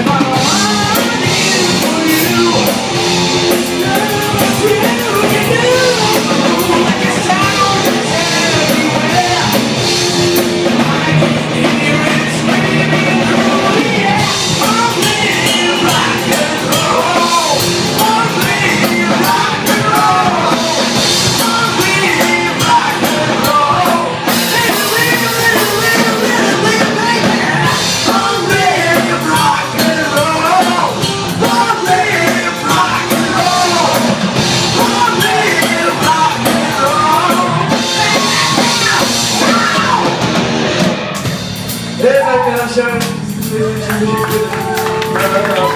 Alemania.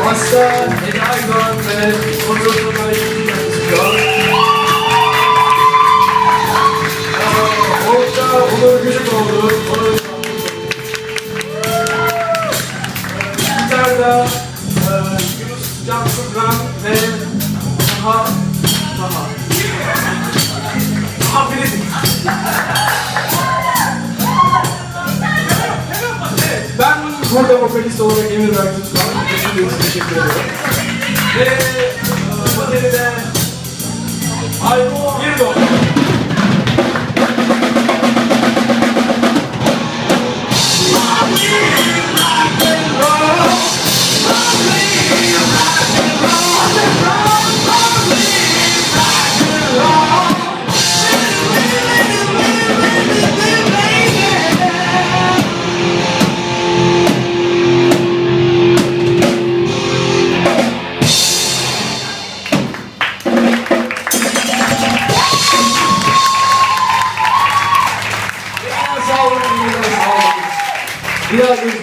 Hasta, Hedaygan ve Kodrosu'na yürüyoruz. Orta Onur Gücükoğlu, Onur Gitarda Yunus Can Kurgan ve Taha Taha Taha Biledik. Burada vokalist olarak Emir Turan. Teşekkür ediyorum. Ve e, bateride Aybo Girdo. Obrigado, Júlio.